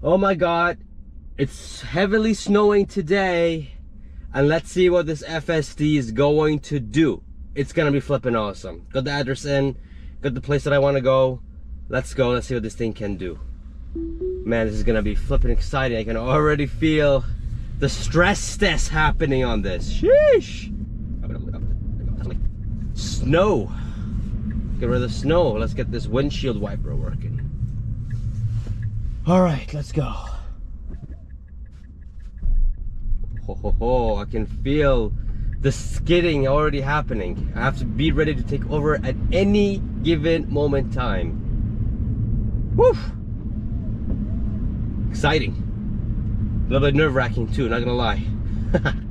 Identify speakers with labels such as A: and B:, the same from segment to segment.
A: Oh my god, it's heavily snowing today. And let's see what this FSD is going to do. It's gonna be flipping awesome. Got the address in, got the place that I wanna go. Let's go, let's see what this thing can do. Man, this is gonna be flipping exciting. I can already feel the stress test happening on this. Sheesh! Snow. Get rid of the snow. Let's get this windshield wiper working. All right, let's go. Ho, ho, ho. I can feel the skidding already happening. I have to be ready to take over at any given moment time. Woo! Exciting. A little bit nerve wracking too, not gonna lie.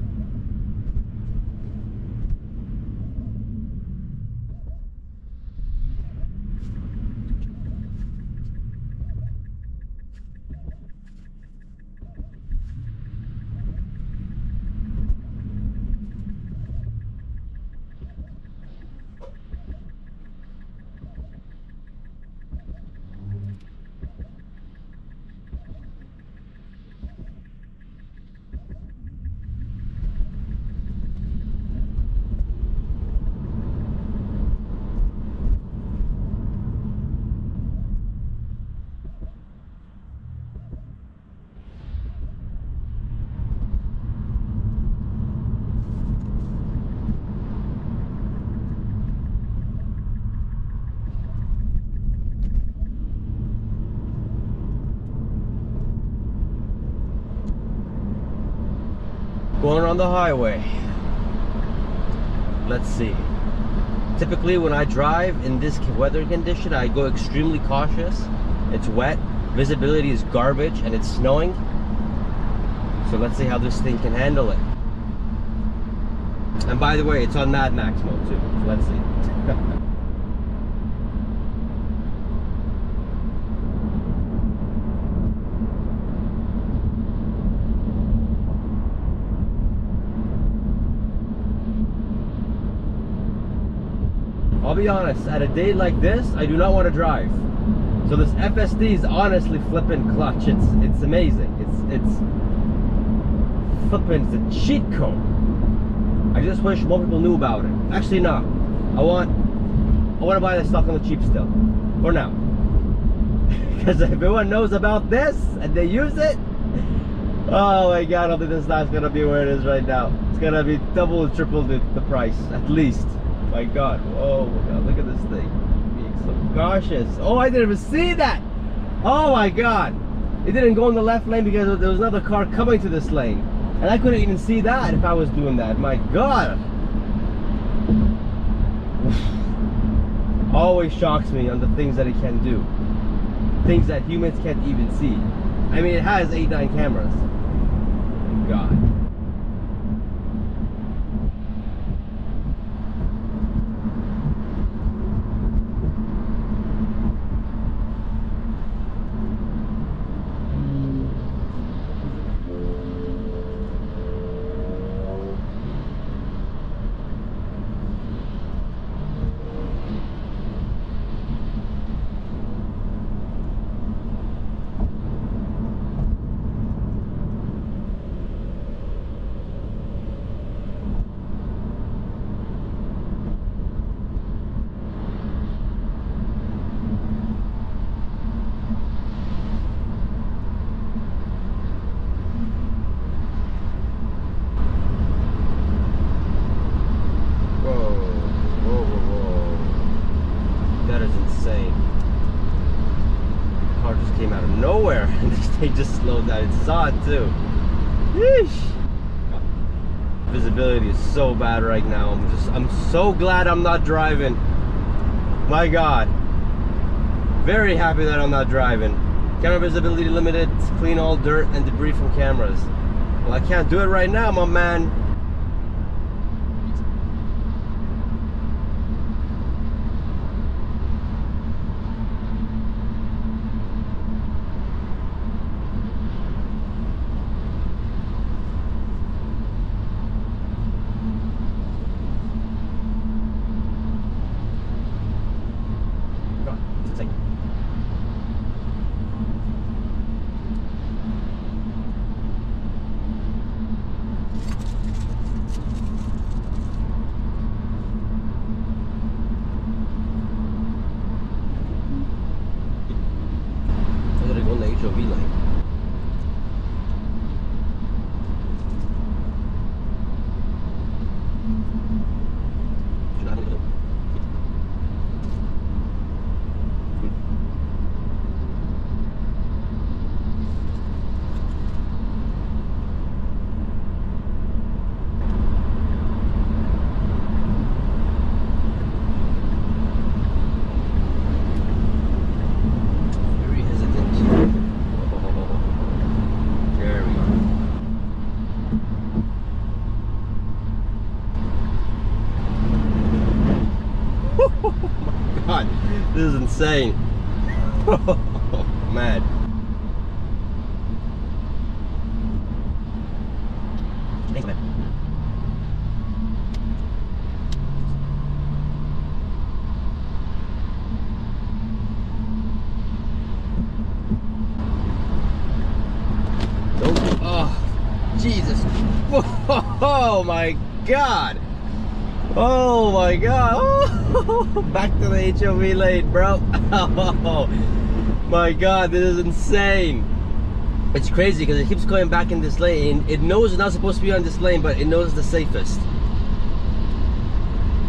A: Going on the highway. Let's see. Typically when I drive in this weather condition, I go extremely cautious. It's wet, visibility is garbage, and it's snowing. So let's see how this thing can handle it. And by the way, it's on Mad Max mode too. So let's see. be honest, at a day like this, I do not want to drive. So this FSD is honestly flipping clutch. It's it's amazing. It's it's flipping it's a cheat code. I just wish more people knew about it. Actually no. I want I want to buy this stuff on the cheap still. For now. Because if everyone knows about this and they use it, oh my god, I don't think this stuff's gonna be where it is right now. It's gonna be double triple the, the price, at least. My God. Oh my God. Look at this thing. Being so cautious. Oh, I didn't even see that. Oh my God. It didn't go in the left lane because there was another car coming to this lane. And I couldn't even see that if I was doing that. My God. Always shocks me on the things that it can do. Things that humans can't even see. I mean, it has 8, 9 cameras. God. Whoa, whoa, whoa, whoa. That is insane. car just came out of nowhere and thing just slowed down. It saw it too. Yeesh. Visibility is so bad right now. I'm just, I'm so glad I'm not driving. My God. Very happy that I'm not driving. Camera visibility limited, clean all dirt and debris from cameras. Well, I can't do it right now, my man. Insane. Mad. Thanks, man. Oh, Jesus. Oh my God. Oh my God. Back to the HOV lane, bro. My God, this is insane. It's crazy because it keeps going back in this lane. It knows it's not supposed to be on this lane, but it knows it's the safest.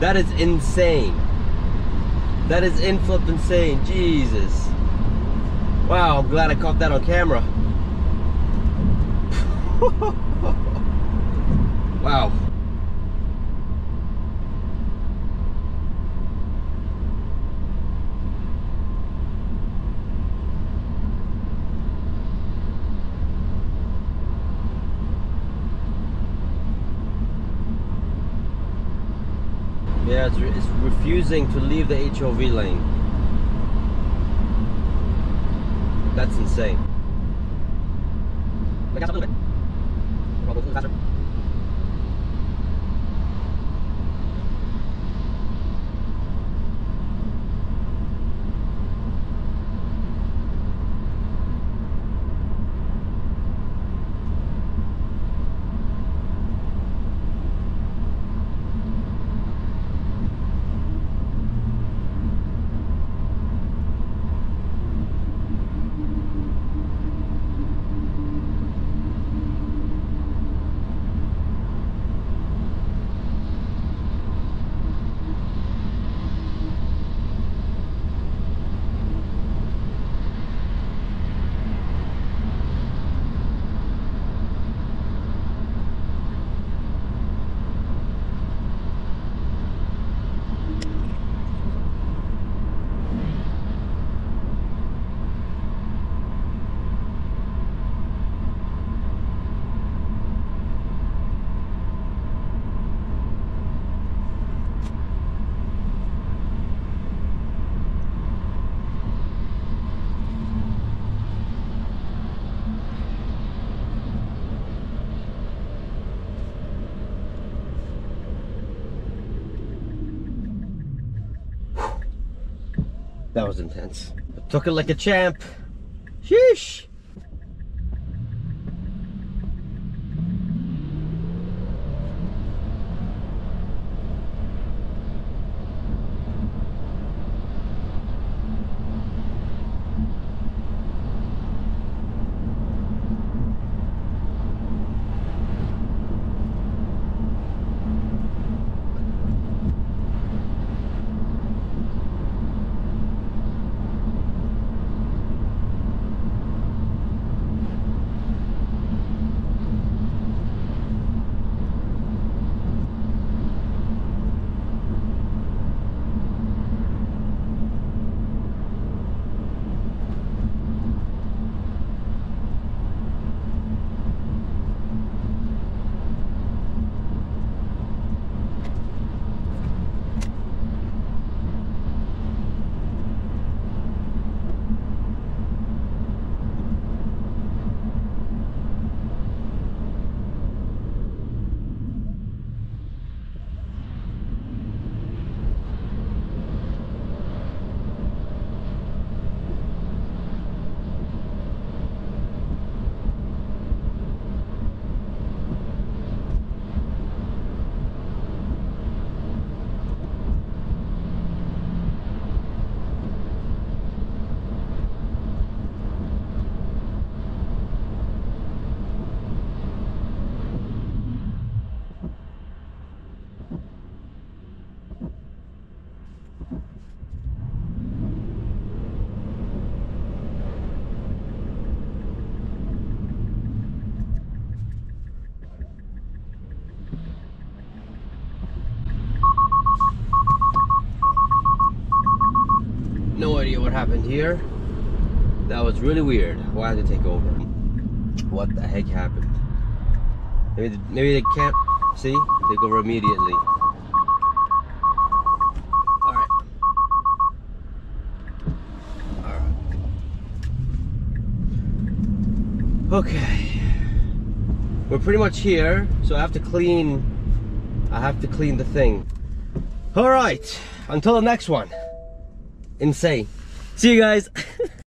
A: That is insane. That is in flip insane. Jesus. Wow, I'm glad I caught that on camera. wow. Yeah, it's, re- it's refusing to leave the HOV lane. That's insane. Back up a little bit. Roll a little faster. Was intense. I took it like a champ. Sheesh. Happened here. That was really weird. Why did it take over? What the heck happened? Maybe maybe they can't see take over immediately. Okay. We're pretty much here, so I have to clean. I have to clean the thing. All right. Until the next one. Insane. See you guys.